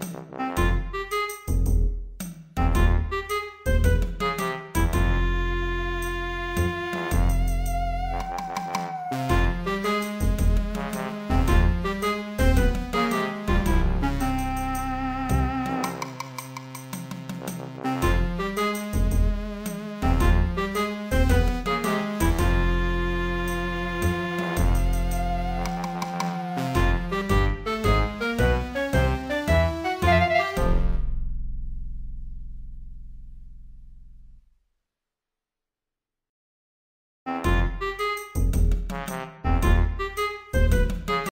Música